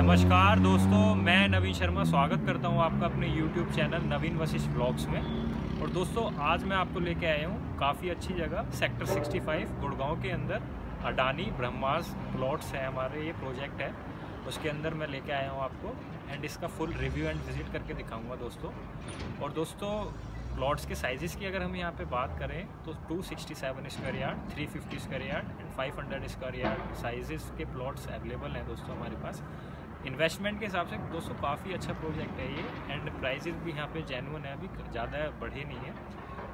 नमस्कार दोस्तों, मैं नवीन शर्मा स्वागत करता हूँ आपका अपने YouTube channel Naveen Vashishth blogs में। और दोस्तों, आज मैं आपको लेके आया हूँ काफ़ी अच्छी जगह, सेक्टर 65 गुड़गांव के अंदर। अडानी, ब्रह्मास प्लॉट्स है हमारे, ये प्रोजेक्ट है। उसके अंदर मैं लेके आया हूँ आपको एंड इसका फुल रिव्यू एंड विज़िट करके दिखाऊँगा दोस्तों। और दोस्तों, प्लॉट्स के साइज़ की अगर हम यहाँ पे बात करें तो 267 square yard 350 square yard and 500 square yard sizes के प्लॉट्स अवेलेबल हैं दोस्तों हमारे पास। इन्वेस्टमेंट के हिसाब से दोस्तों काफ़ी अच्छा प्रोजेक्ट है ये एंड प्राइजेज भी यहाँ पे जेनुअन है, अभी ज़्यादा बढ़े नहीं है।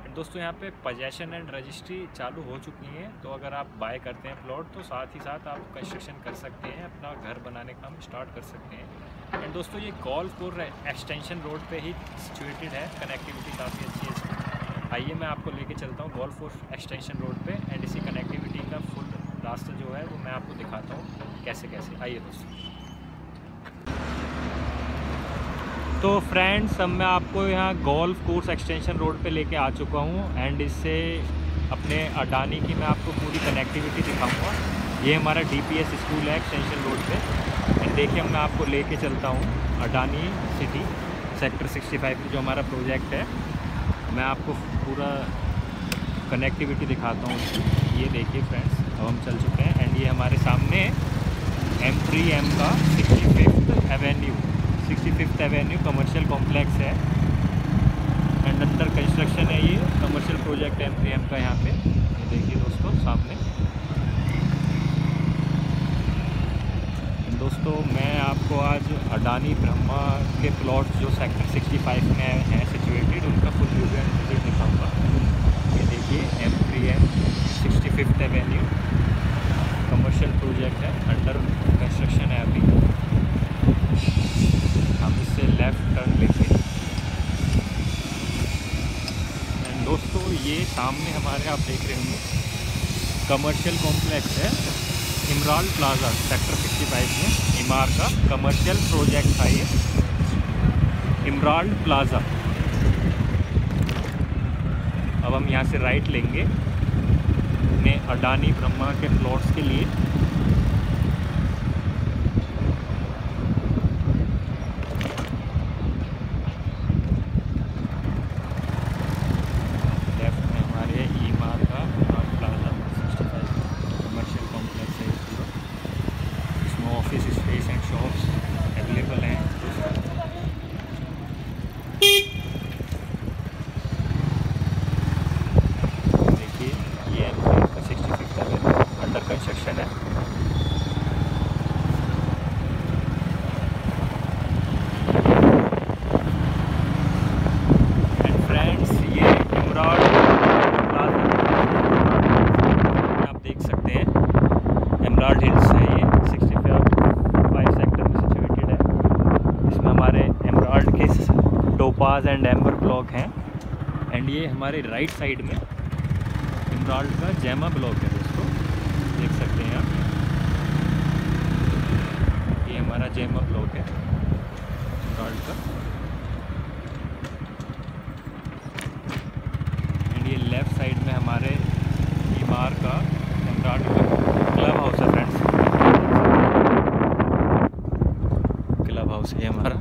एंड दोस्तों यहाँ पे पजेशन एंड रजिस्ट्री चालू हो चुकी है तो अगर आप बाय करते हैं प्लॉट तो साथ ही साथ आप कंस्ट्रक्शन कर सकते हैं, अपना घर बनाने का हम स्टार्ट कर सकते हैं। एंड दोस्तों ये गोल्फ कोर एक्सटेंशन रोड पे ही सिचुएटेड है कनेक्टिविटी काफ़ी अच्छी है आइए मैं आपको लेके चलता हूँ गोल्फ कोर एक्सटेंशन रोड पे एंड इसी कनेक्टिविटी का फुल रास्ता जो है, वो मैं आपको दिखाता हूँ कैसे कैसे आइए दोस्तों। तो फ्रेंड्स अब मैं आपको यहाँ गोल्फ कोर्स एक्सटेंशन रोड पे लेके आ चुका हूँ एंड इससे अपने अडानी की मैं आपको पूरी कनेक्टिविटी दिखाऊँगा। ये हमारा डीपीएस स्कूल है एक्सटेंशन रोड पे। एंड देखिए मैं आपको लेके चलता हूँ अडानी सिटी सेक्टर 65 जो हमारा प्रोजेक्ट है। मैं आपको पूरा कनेक्टिविटी दिखाता हूँ। ये देखिए फ्रेंड्स अब हम चल चुके हैं। एंड ये हमारे सामने एम थ्री एम का sixty avenue sixty fifth avenue commercial complex है। एंड अंडर कंस्ट्रक्शन है ये commercial project M three M का यहाँ पे। देखिए दोस्तों, सामने। दोस्तों, मैं आपको आज अडानी ब्रह्मा के प्लॉट जो सेक्टर 65 में हैं सिचुएटेड उनका फुल व्यू एंड दिखाऊँगा। ये देखिए M three M sixty fifth avenue commercial project है अंडर कंस्ट्रक्शन है अभी हम इससे लेफ़्ट टर्न लेंगे एंड दोस्तों ये सामने हमारे, आप देख रहे होंगे कमर्शियल कॉम्प्लेक्स है इमराल प्लाजा सेक्टर 65 में, इमार का कमर्शियल प्रोजेक्ट था ये इमराल प्लाजा अब हम यहाँ से राइट लेंगे, अपने अडानी ब्रह्मा के प्लॉट्स के लिए। office space and shops available and ये हमारे राइट साइड में इमराल्ड का जैमा ब्लॉक है दोस्तों। देख सकते हैं आप। ये हमारा जैमा ब्लॉक है इमराल्ड का। एंड ये लेफ़्ट साइड में हमारे इमार का एमराल्ड का क्लब हाउस है फ्रेंड्स क्लब हाउस है हमारा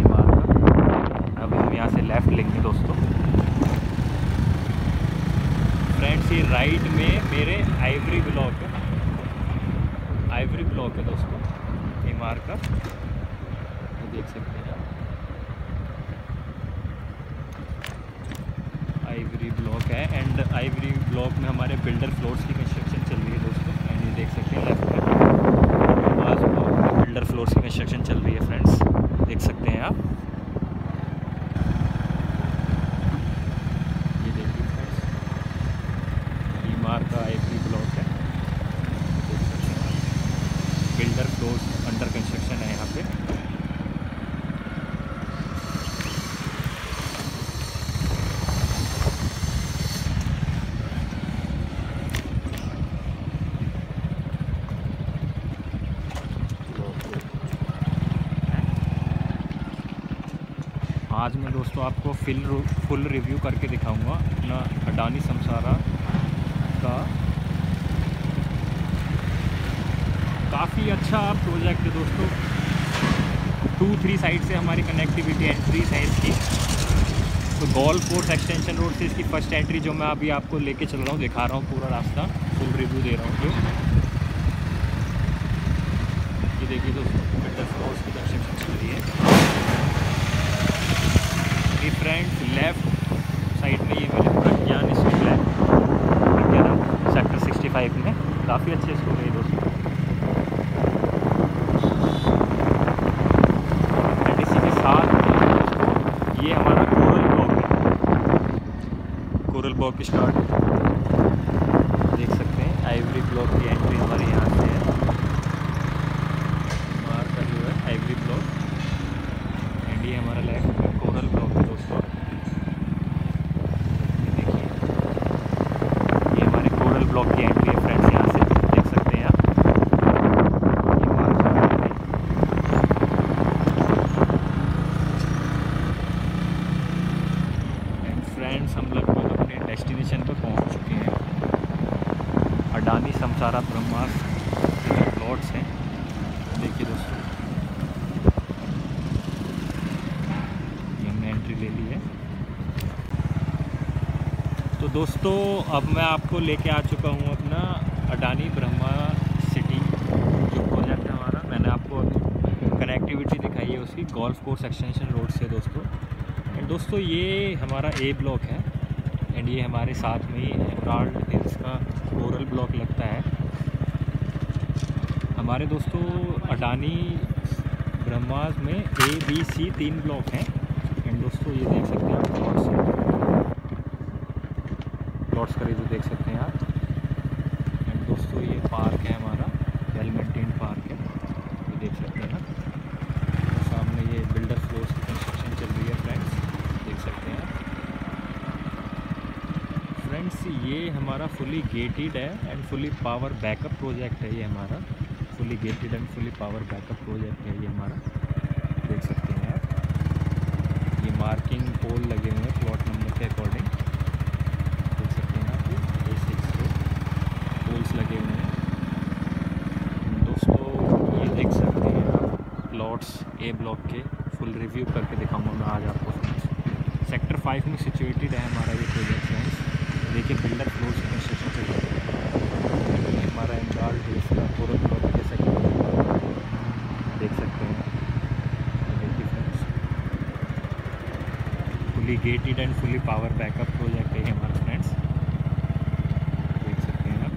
इमार का अब हम यहाँ से लेफ़्ट लेंगे दोस्तों फ्रेंड्स ये राइट में मेरे आइवरी ब्लॉक है आइवरी ब्लॉक है दोस्तों इमार का ये देख सकते हैं आप। आइवरी ब्लॉक है एंड आइवरी ब्लॉक में हमारे बिल्डर फ्लोर्स की कंस्ट्रक्शन चल रही है दोस्तों एंड ये देख सकते हैं लेफ़्ट बिल्डर फ्लोर्स की कंस्ट्रक्शन चल रही है फ्रेंड्स देख सकते हैं आप ये देखिए फ्रेंड्स बीमार का आइवरी ब्लॉक है देख सकते हैं आप बिल्डर फ्लोर्स अंडर कंस्ट्रक्शन है यहाँ पे आज मैं दोस्तों आपको फिल फुल रिव्यू करके दिखाऊँगा अपना अडानी समसारा का। काफ़ी अच्छा प्रोजेक्ट है दोस्तों। टू थ्री साइड से हमारी कनेक्टिविटी है इसकी। तो गोल्फ कोर्स एक्सटेंशन रोड से इसकी फ़र्स्ट एंट्री जो मैं अभी आपको लेके चल रहा हूँ, दिखा रहा हूँ पूरा रास्ता। फुल रिव्यू दे रहा हूँ जो। ये देखिए दोस्तों की कंस्ट्रक्शन चल रही है। फ्रेंड्स लेफ़्ट साइड में ये मेरे प्रज्ञान स्कूल है प्रज्ञान सेक्टर 65 में। काफ़ी अच्छे स्कूल है दोस्तों। इसी के ये हमारा कोरल बॉक स्टार्ट देख सकते हैं आइवरी ब्लॉक की एंट्री हमारे यहाँ से है बाहर का जो है आइवरी ब्लॉक एंड ये हमारा लेफ़्ट में कोरल ब्लॉक है दोस्तों ये देखिए ये हमारे कोरल ब्लॉक की एंट्री है फ्रेंड्स यहाँ से देख सकते हैं आप ये मार्क एंड फ्रेंड्स हम लगभग अपने डेस्टिनेशन पर पहुँच चुके अडानी समसारा ब्रह्मास प्लॉट्स हैं। देखिए दोस्तों। ये हमने एंट्री ले ली है। तो दोस्तों, अब मैं आपको लेके आ चुका हूँ अपना अडानी ब्रह्मा सिटी, जो प्रोजेक्ट है हमारा। मैंने आपको कनेक्टिविटी दिखाई है उसकी गोल्फ कोर्स एक्सटेंशन रोड से दोस्तों। एंड दोस्तों, ये हमारा ए ब्लॉक है। एंड ये हमारे साथ में ही हिल्स का कोरल ब्लॉक लगता है। हमारे दोस्तों, अडानी, ब्रह्मास में ए बी सी तीन ब्लॉक हैं। एंड दोस्तों, ये देख सकते हैं आप प्लॉट्स प्लॉट्स का रिव्यू देख सकते हैं आप। एंड दोस्तों, ये पार्क है हमारा। वेल मेंटेन्ड पार्क है। ये देख सकते हैं आप सामने ये बिल्डर फ्लोर्स की कंस्ट्रक्शन चल रही है फ्रेंड्स देख सकते हैं फ्रेंड्स ये हमारा फुली गेटेड है and fully power backup project है ये हमारा। Fully gated and fully power backup project है ये हमारा। देख सकते हैं आप। ये मार्किंग पोल लगे हुए हैं प्लॉट नंबर के अकॉर्डिंग देख सकते हैं आप ए सिक्स के पोल्स लगे हुए हैं। दोस्तों, ये देख सकते हैं आप प्लॉट्स ए ब्लॉक के। फुल रिव्यू करके दिखाऊँगा मैं आज आपको। सेक्टर फाइव में सिचुएटेड है हमारा ये प्रोजेक्ट फ्रेंड्स देखिए बिल्डर फ्लोर की कंस्ट्रक्शन चल रही है। हमारा एमराल हिल्स का पूरा ब्लॉक जैसा कि देख सकते हैं। देखिए friends fully gated and fully power backup project है हमारा फ्रेंड्स देख सकते हैं आप।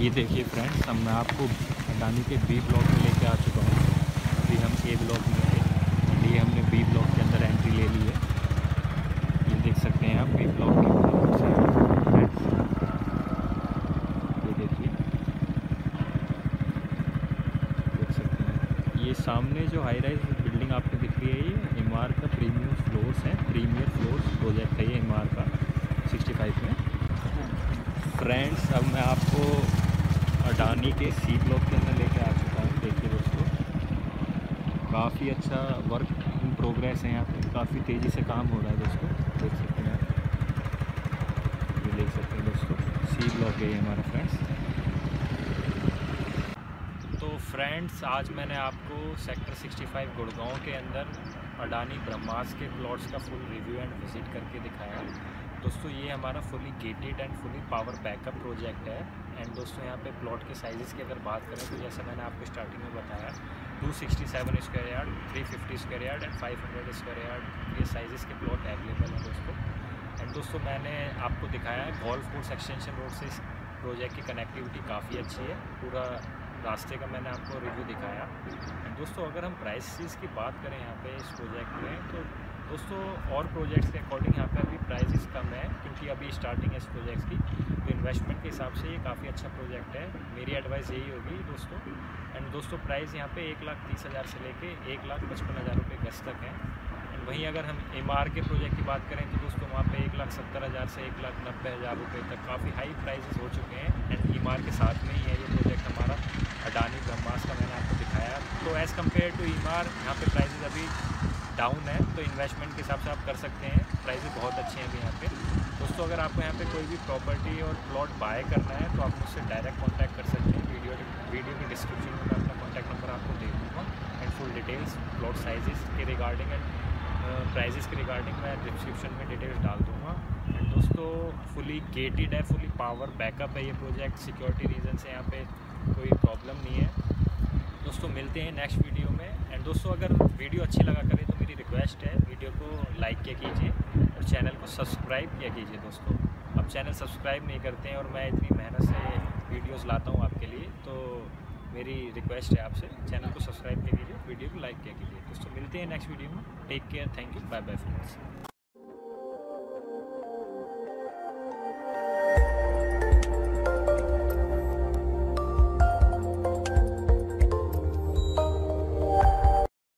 ये देखिए फ्रेंड्स अब मैं आपको अडानी के बी ब्लॉक में लेके आ चुका हूँ। अभी हम ए ब्लॉक में थे। ये हमने बी ब्लॉक के अंदर एंट्री ले ली है ये देख सकते हैं आप बी ब्लॉक के अंदर से फ्रेंड्स ये देखिए देख सकते हैं ये सामने जो हाई राइज बिल्डिंग आपको दिख रही है, ये इमार का प्रीमियम फ्लोर्स है प्रीमियर फ्लोर्स प्रोजेक्ट है ये इमार का 65 में। फ्रेंड्स अब मैं आपको अडानी के सी ब्लॉक के अंदर लेके आ चुका हूँ, देखिए दोस्तों। काफ़ी अच्छा वर्क इन प्रोग्रेस है यहाँ पे, काफ़ी तेज़ी से काम हो रहा है दोस्तों। देख सकते हैं आप। देख सकते हैं दोस्तों सी ब्लॉक है ये हमारा फ्रेंड्स तो फ्रेंड्स आज मैंने आपको सेक्टर 65 गुड़गांव के अंदर अडानी ब्रह्मास के प्लॉट्स का फुल रिव्यू एंड विज़िट करके दिखाया। दोस्तों, ये हमारा fully gated and fully power backup project है। एंड दोस्तों, यहाँ पे प्लॉट के साइज़ की अगर बात करें तो जैसे मैंने आपको स्टार्टिंग में बताया 267 square yard 350 square yard and 500 square yard ये साइज़ के प्लॉट अवेलेबल हैं दोस्तों। एंड दोस्तों, मैंने आपको दिखाया है गोल्फ कोर्स एक्सटेंशन रोड से इस प्रोजेक्ट की कनेक्टिविटी काफ़ी अच्छी है। पूरा रास्ते का मैंने आपको रिव्यू दिखाया। दोस्तों, अगर हम प्राइसेस की बात करें यहाँ पे इस प्रोजेक्ट में तो दोस्तों, और प्रोजेक्ट्स के अकॉर्डिंग यहाँ पे अभी प्राइसेस कम है, क्योंकि अभी स्टार्टिंग है इस प्रोजेक्ट की। तो इन्वेस्टमेंट के हिसाब से ये काफ़ी अच्छा प्रोजेक्ट है। मेरी एडवाइस यही होगी दोस्तों। एंड दोस्तों प्राइस यहाँ पे एक लाख तीस हज़ार से लेके एक लाख पचपन हज़ार रुपये गज तक है। एंड वहीं अगर हम एमआर के प्रोजेक्ट की बात करें तो दोस्तों, वहाँ पर एक लाख सत्तर हज़ार से एक लाख नब्बे हज़ार रुपये तक काफ़ी हाई प्राइसेस हो चुके हैं। एंड एम के साथ में ही है ये प्रोजेक्ट हमारा। अडानी ब्रह्मास का मैंने आपको दिखाया तो एज़ कंपेयर टू ईमार यहाँ पे प्राइजेज़ अभी डाउन है तो इन्वेस्टमेंट के हिसाब से आप कर सकते हैं। प्राइजेज बहुत अच्छे हैं अभी यहाँ पे। दोस्तों, अगर आपको यहाँ पे कोई भी प्रॉपर्टी और प्लॉट बाय करना है तो आप मुझसे डायरेक्ट कॉन्टैक्ट कर सकते हैं। वीडियो वीडियो के डिस्क्रिप्शन में मैं अपना कॉन्टैक्ट नंबर आपको दे दूँगा and full details plot sizes के रिगार्डिंग एंड प्राइजेस के रिगार्डिंग मैं डिस्क्रिप्शन में डिटेल्स डाल दूँगा। एंड दोस्तों फुली गेटेड है फुली पावर बैकअप है ये प्रोजेक्ट सिक्योरिटी रीज़न से यहाँ पे। कोई प्रॉब्लम नहीं है। दोस्तों, मिलते हैं नेक्स्ट वीडियो में। एंड दोस्तों, अगर वीडियो अच्छी लगा करें तो मेरी रिक्वेस्ट है वीडियो को लाइक किया कीजिए और चैनल को सब्सक्राइब किया कीजिए दोस्तों। अब चैनल सब्सक्राइब नहीं करते हैं और मैं इतनी मेहनत से वीडियोस लाता हूँ आपके लिए तो मेरी रिक्वेस्ट है आपसे चैनल को सब्सक्राइब किया कीजिए वीडियो को लाइक किया कीजिए। दोस्तों, मिलते हैं नेक्स्ट वीडियो में। Take care thank you bye bye friends